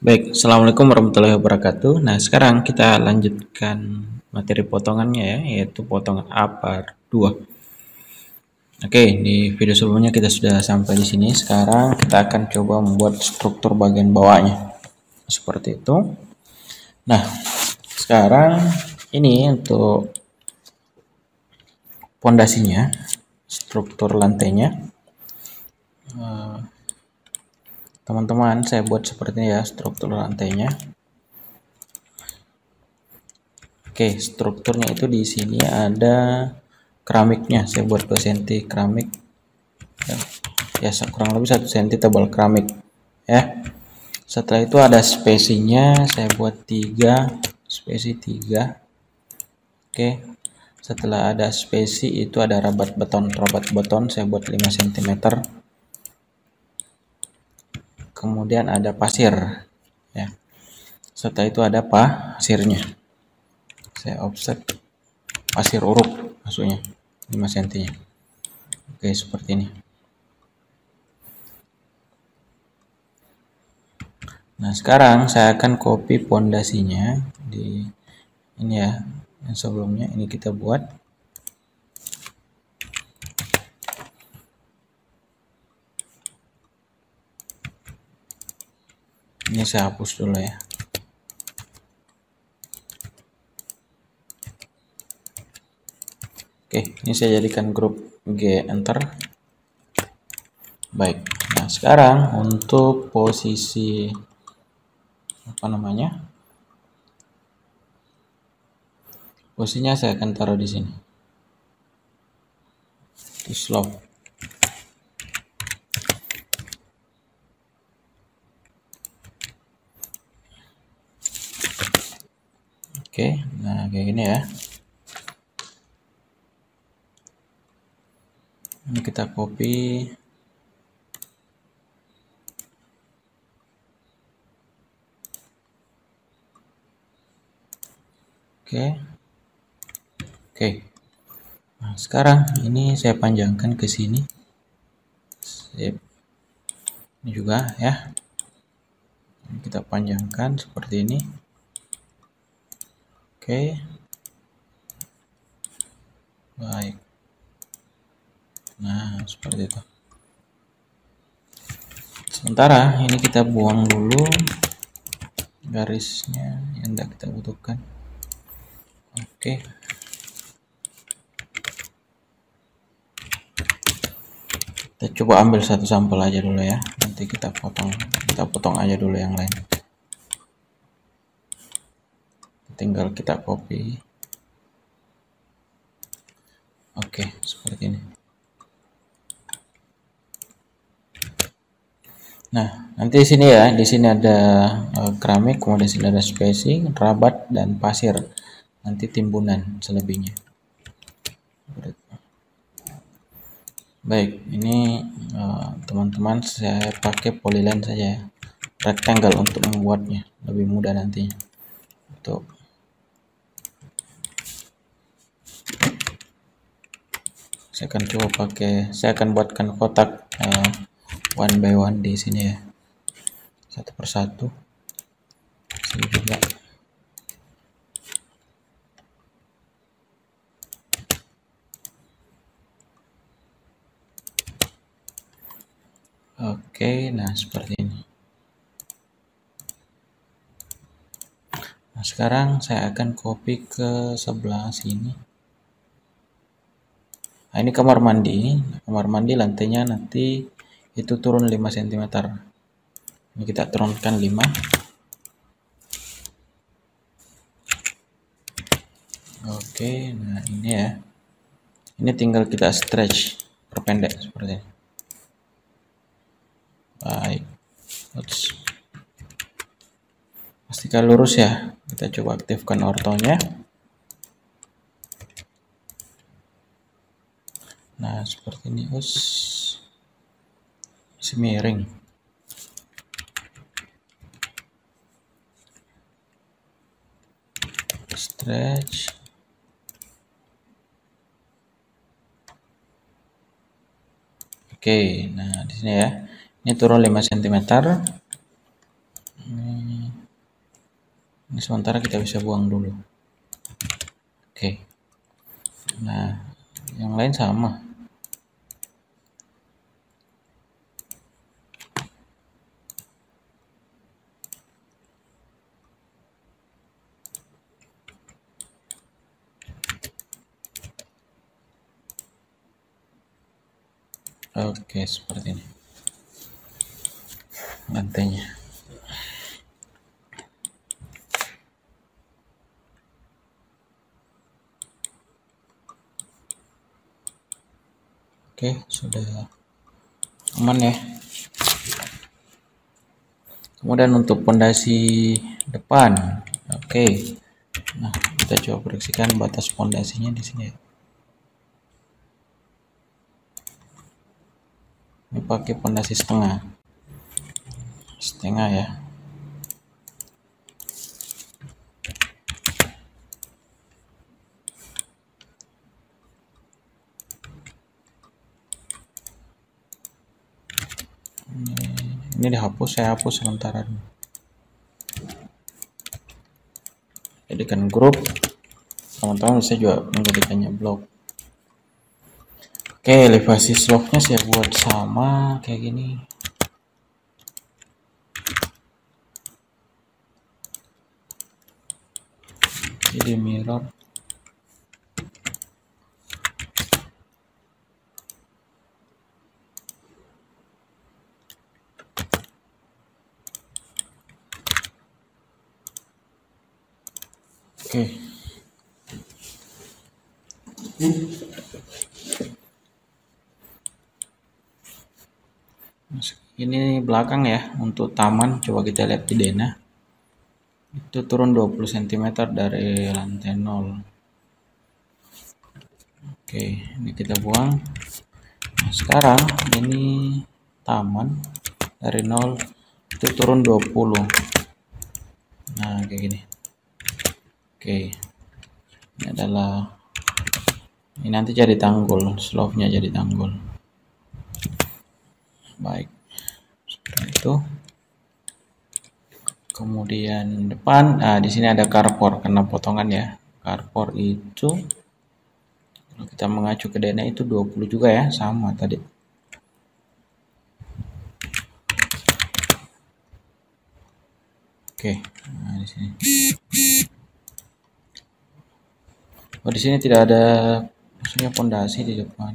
Baik, Assalamualaikum warahmatullahi wabarakatuh. Nah, sekarang kita lanjutkan materi potongannya ya, yaitu potongan A part 2. Oke, di video sebelumnya kita sudah sampai di sini. Sekarang kita akan coba membuat struktur bagian bawahnya. Seperti itu. Nah, sekarang ini untuk pondasinya, struktur lantainya. Eh, teman-teman saya buat seperti ini ya struktur lantainya. Oke strukturnya itu di sini ada keramiknya. Saya buat 2 cm keramik. Ya, ya kurang lebih 1 cm tebal keramik. Ya setelah itu ada spesinya. Saya buat 3 spesi 3 oke setelah ada spesi itu ada rabat beton. Rabat beton saya buat 5 cm kemudian ada pasir ya. Setelah itu ada pasirnya. Saya offset pasir uruk maksudnya 5 cm oke seperti ini. Nah sekarang saya akan copy pondasinya di ini ya yang sebelumnya ini kita buat ini saya hapus dulu ya. Oke ini saya jadikan grup G enter. Baik nah sekarang untuk posisi apa namanya? Posisinya saya akan taruh di sini. Di slope Oke, nah kayak gini ya. Ini kita copy. Oke. Oke. Nah, sekarang ini saya panjangkan ke sini. Sip. Ini juga ya. Kita panjangkan seperti ini. Oke. Baik. Nah, seperti itu. Sementara ini kita buang dulu garisnya yang tidak kita butuhkan. Oke. Kita coba ambil satu sampel aja dulu ya. Nanti kita potong, kita potong aja dulu yang lain. Tinggal kita copy. Oke seperti ini. Nah nanti di sini ya di sini ada uh, keramik kemudian di sini ada spacing rabat dan pasir. Nanti timbunan selebihnya. Baik ini eh, teman-teman saya pakai polyline saja ya. Rectangle untuk membuatnya lebih mudah nantinya. Untuk saya akan coba pakai saya akan buatkan kotak uh, one by one di sini ya. Satu persatu. Sini juga. Oke nah seperti ini. Nah sekarang saya akan copy ke sebelah sini Nah, ini kamar mandi. Kamar mandi lantainya nanti itu turun 5 cm. Ini kita turunkan 5. Oke, nah ini ya. Ini tinggal kita stretch, perpendek seperti ini. Baik. Oops. Pastikan lurus ya. Kita coba aktifkan ortonya. Nah seperti ini. Us. Masih miring. Stretch. Oke nah di sini ya. Ini turun 5 cm ini ini sementara kita bisa buang dulu. Oke. Nah yang lain sama Oke, seperti ini. Lantainya. Oke, sudah aman ya. Kemudian untuk pondasi depan. Oke. Nah, kita coba proyeksikan batas pondasinya di sini ya. Ini pakai pondasi setengah. Setengah ya. Ini, dihapus saya hapus sementara jadikan grup. Teman-teman bisa juga menjadikannya blok Oke, elevasi slope-nya saya buat sama kayak gini. Jadi mirror. Oke. Ini belakang ya untuk taman. Coba kita lihat di Dena. Itu turun 20 cm dari lantai 0 oke ini kita buang. Nah, sekarang ini taman dari 0 itu turun 20 nah kayak gini. Oke ini adalah ini nanti jadi tanggul slope nya jadi tanggul. Baik itu kemudian depan nah di sini ada carport karena potongan ya. Carport itu kalau kita mengacu ke dana itu 20 juga ya sama tadi. Oke nah di sini. Oh di sini tidak ada maksudnya pondasi di depan.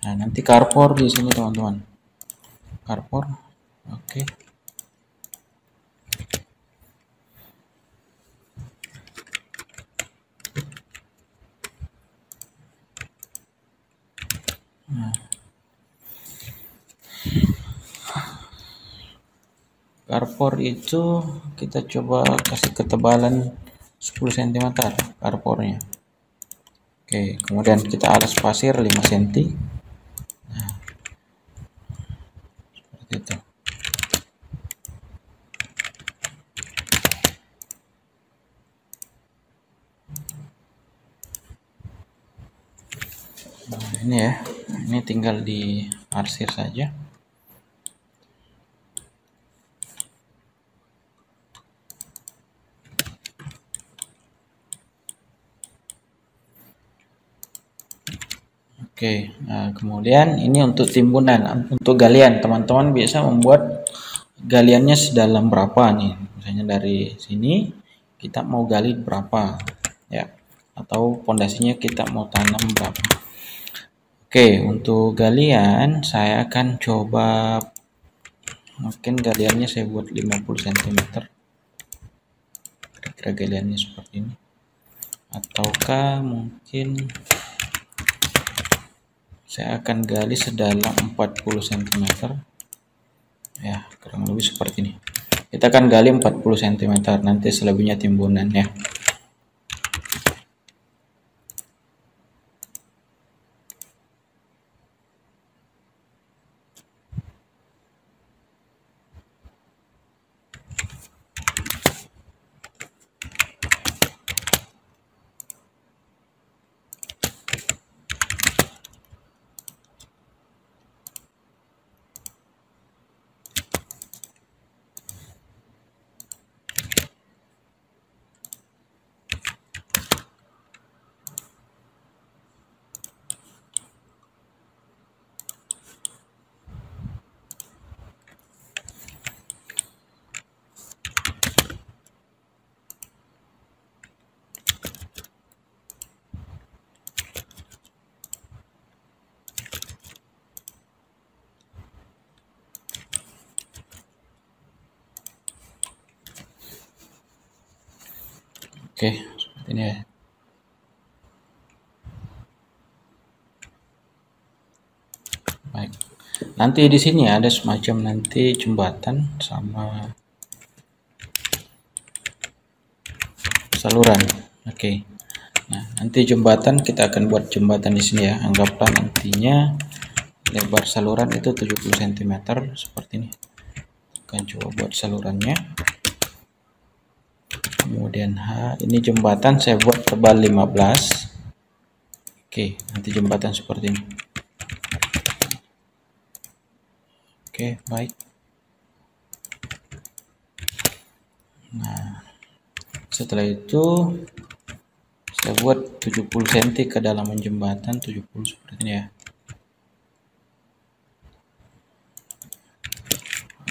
Nah nanti carport di sini teman-teman. Carport oke. Nah. Carport itu kita coba kasih ketebalan 10 cm carportnya. Oke kemudian kita alas pasir 5 cm nah seperti itu ini ya ini tinggal di arsir saja Oke, nah kemudian ini untuk timbunan, untuk galian, teman-teman bisa membuat galiannya sedalam berapa nih? Misalnya dari sini kita mau gali berapa, ya, atau pondasinya kita mau tanam berapa. Oke, untuk galian saya akan coba mungkin galiannya saya buat 50 cm. Kira-kira galiannya seperti ini. Ataukah mungkin saya akan gali sedalam 40 cm. Ya, kurang lebih seperti ini. Kita akan gali 40 cm, nanti selebihnya timbunan ya. Oke seperti ini ya. Baik. Nanti di sini ada semacam nanti jembatan sama saluran. Oke. Nah nanti jembatan kita akan buat jembatan di sini ya. Anggaplah nantinya lebar saluran itu 70 cm seperti ini. Akan coba buat salurannya kemudian H ini jembatan saya buat tebal 15 oke nanti jembatan seperti ini. Oke baik. Nah setelah itu saya buat 70 cm ke dalam jembatan 70 seperti ini ya.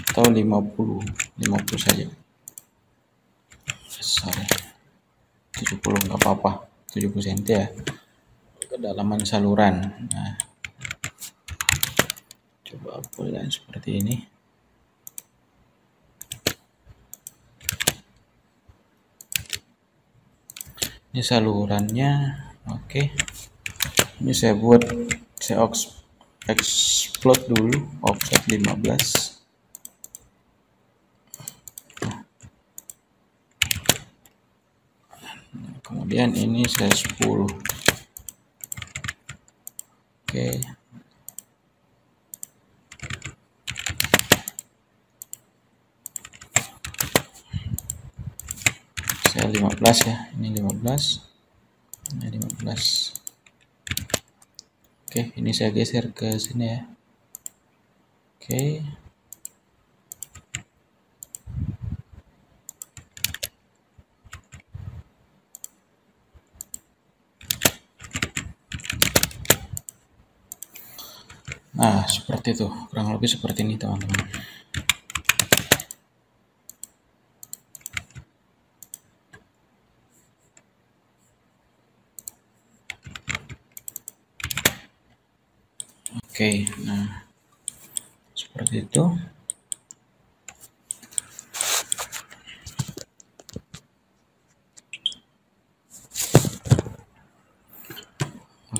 Atau 50 50 saja sorry. 70 nggak apa-apa. 70 cm ya. Kedalaman saluran. Nah. Coba pulang seperti ini. Ini salurannya oke. Okay. ini saya buat saya explode dulu offset 15 kemudian ini saya 10 oke. Saya 15 ya. Ini 15 ini 15 oke ini saya geser ke sini ya. Oke. Nah, seperti itu. Kurang lebih seperti ini, teman-teman. Oke, nah seperti itu.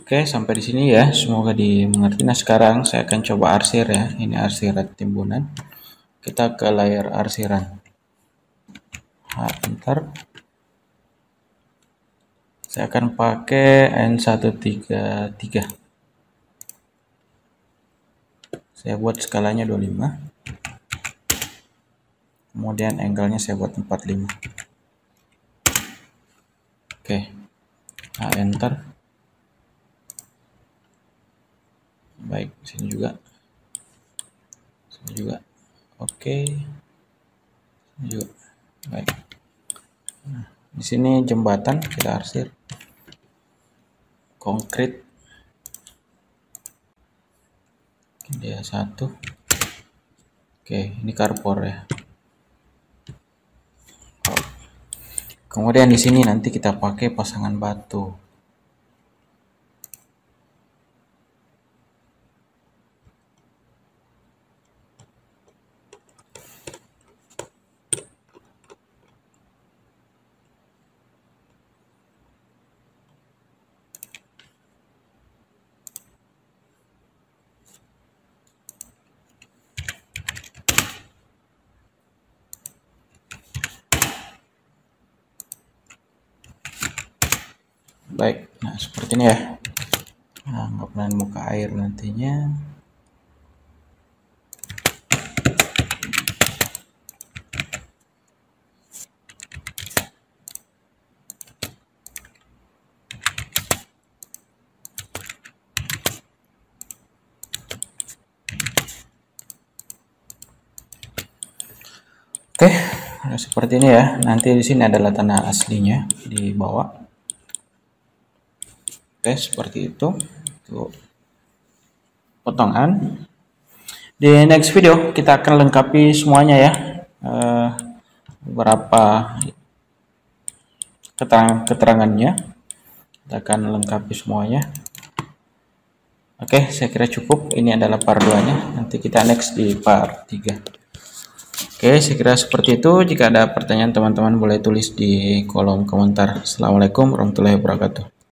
Oke, sampai di sini ya. Semoga dimengerti. Nah, sekarang saya akan coba arsir ya. Ini arsiran timbunan. Kita ke layar arsiran. H enter. Saya akan pakai N133. Saya buat skalanya 25. Kemudian angle-nya saya buat 45. Oke. H enter. Baik sini juga. Sini juga. Oke. Sini juga. Baik. Nah, di sini jembatan kita arsir. Konkret dia satu. Oke ini karpor ya. Kemudian di sini nanti kita pakai pasangan batu baik nah seperti ini ya nah muka air nantinya Oke, nah, seperti ini ya. Nanti di sini adalah tanah aslinya di bawah. Oke, seperti itu. Itu potongan. Di next video kita akan lengkapi semuanya ya. Uh, beberapa keterangan keterangannya. Kita akan lengkapi semuanya. Oke, saya kira cukup. Ini adalah part 2-nya. Nanti kita next di part 3. Oke, saya kira seperti itu. Jika ada pertanyaan teman-teman boleh tulis di kolom komentar. Assalamualaikum warahmatullahi wabarakatuh.